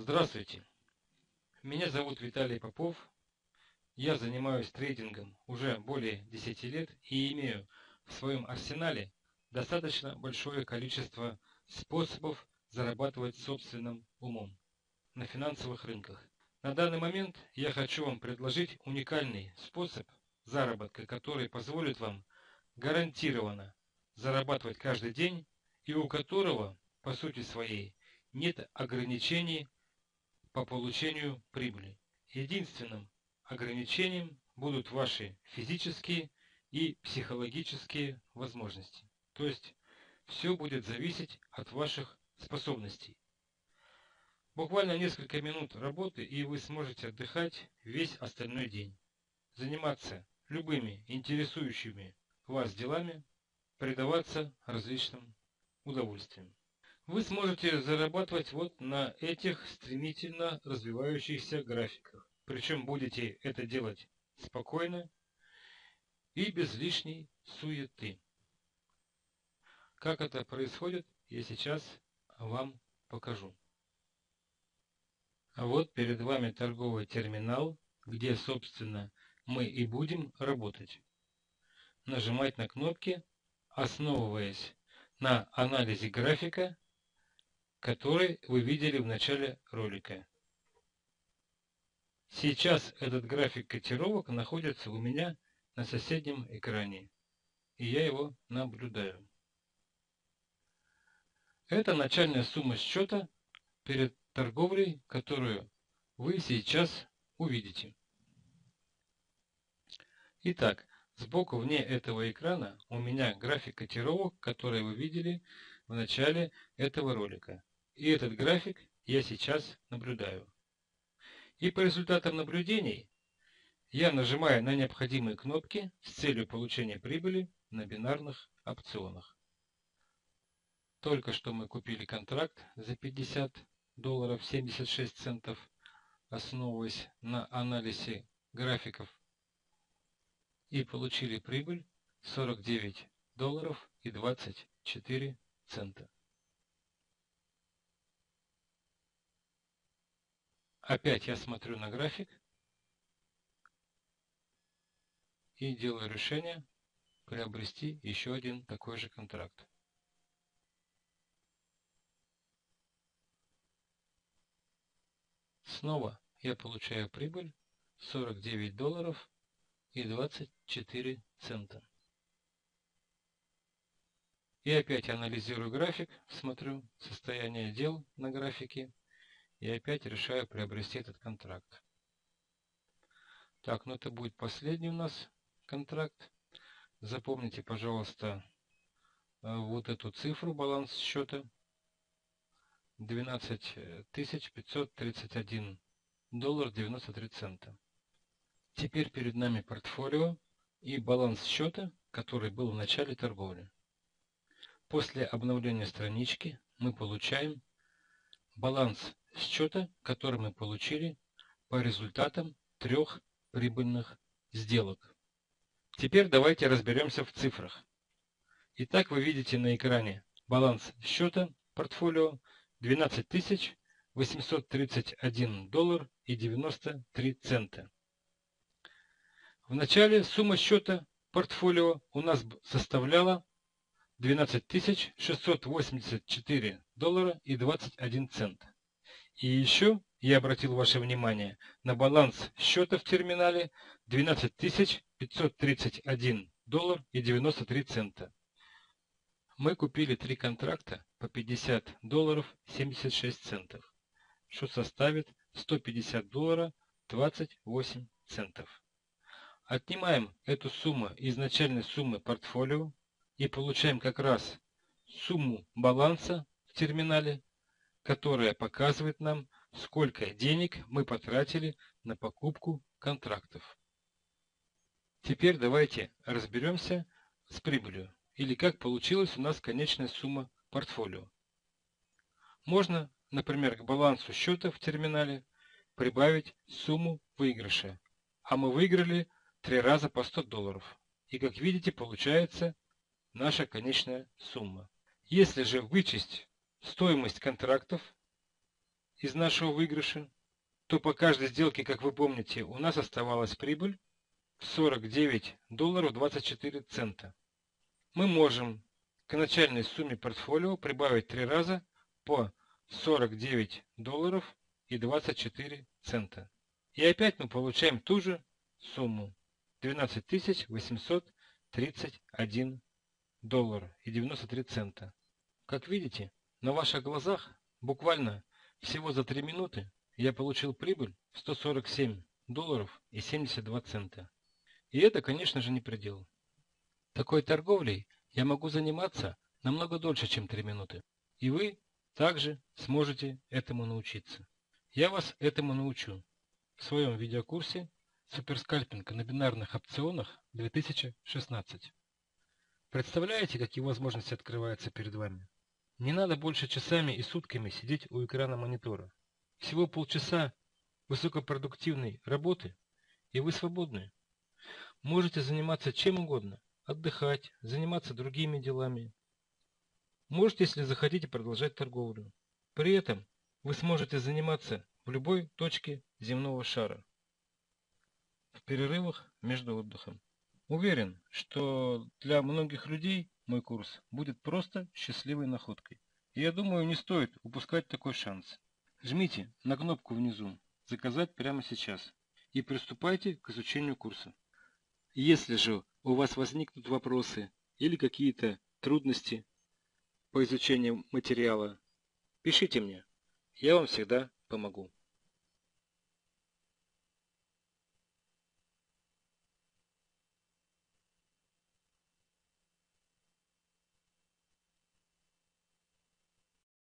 Здравствуйте. Меня зовут Виталий Попов. Я занимаюсь трейдингом уже более 10 лет и имею в своем арсенале достаточно большое количество способов зарабатывать собственным умом на финансовых рынках. На данный момент я хочу вам предложить уникальный способ заработка, который позволит вам гарантированно зарабатывать каждый день и у которого, по сути своей, нет ограничений по получению прибыли. Единственным ограничением будут ваши физические и психологические возможности. То есть все будет зависеть от ваших способностей. Буквально несколько минут работы, и вы сможете отдыхать весь остальной день. Заниматься любыми интересующими вас делами, предаваться различным удовольствиям вы сможете зарабатывать вот на этих стремительно развивающихся графиках. Причем будете это делать спокойно и без лишней суеты. Как это происходит, я сейчас вам покажу. А вот перед вами торговый терминал, где, собственно, мы и будем работать. Нажимать на кнопки, основываясь на анализе графика который вы видели в начале ролика. Сейчас этот график котировок находится у меня на соседнем экране, и я его наблюдаю. Это начальная сумма счета перед торговлей, которую вы сейчас увидите. Итак, сбоку вне этого экрана у меня график котировок, который вы видели в начале этого ролика. И этот график я сейчас наблюдаю. И по результатам наблюдений я нажимаю на необходимые кнопки с целью получения прибыли на бинарных опционах. Только что мы купили контракт за 50 долларов 76 центов, основываясь на анализе графиков, и получили прибыль 49 долларов и 24 цента. Опять я смотрю на график и делаю решение приобрести еще один такой же контракт. Снова я получаю прибыль 49 долларов и 24 цента. И опять анализирую график, смотрю состояние дел на графике и опять решаю приобрести этот контракт. Так, ну это будет последний у нас контракт. Запомните, пожалуйста, э, вот эту цифру, баланс счета. 12 531 доллар 93 цента. Теперь перед нами портфолио и баланс счета, который был в начале торговли. После обновления странички мы получаем баланс счета, который мы получили по результатам трех прибыльных сделок. Теперь давайте разберемся в цифрах. Итак, вы видите на экране баланс счета портфолио 12 831 доллар и 93 цента. В начале сумма счета портфолио у нас составляла 12 684 доллара и 21 цент. И еще я обратил ваше внимание на баланс счета в терминале 12 531 доллар и 93 цента. Мы купили три контракта по 50 долларов 76 центов, что составит 150 долларов 28 центов. Отнимаем эту сумму из начальной суммы портфолио и получаем как раз сумму баланса в терминале которая показывает нам, сколько денег мы потратили на покупку контрактов. Теперь давайте разберемся с прибылью, или как получилась у нас конечная сумма портфолио. Можно, например, к балансу счета в терминале прибавить сумму выигрыша, а мы выиграли три раза по 100 долларов. И как видите, получается наша конечная сумма. Если же вычесть стоимость контрактов из нашего выигрыша, то по каждой сделке, как вы помните, у нас оставалась прибыль 49 долларов 24 цента. Мы можем к начальной сумме портфолио прибавить три раза по 49 долларов и 24 цента. И опять мы получаем ту же сумму 12 831 доллар и 93 цента. Как видите, на ваших глазах буквально всего за 3 минуты я получил прибыль в 147 долларов и 72 цента. И это, конечно же, не предел. Такой торговлей я могу заниматься намного дольше, чем 3 минуты. И вы также сможете этому научиться. Я вас этому научу в своем видеокурсе «Суперскальпинг на бинарных опционах 2016». Представляете, какие возможности открываются перед вами? Не надо больше часами и сутками сидеть у экрана монитора. Всего полчаса высокопродуктивной работы, и вы свободны. Можете заниматься чем угодно, отдыхать, заниматься другими делами. Можете, если захотите, продолжать торговлю. При этом вы сможете заниматься в любой точке земного шара. В перерывах между отдыхом. Уверен, что для многих людей мой курс будет просто счастливой находкой. И я думаю, не стоит упускать такой шанс. Жмите на кнопку внизу «Заказать прямо сейчас» и приступайте к изучению курса. Если же у вас возникнут вопросы или какие-то трудности по изучению материала, пишите мне, я вам всегда помогу.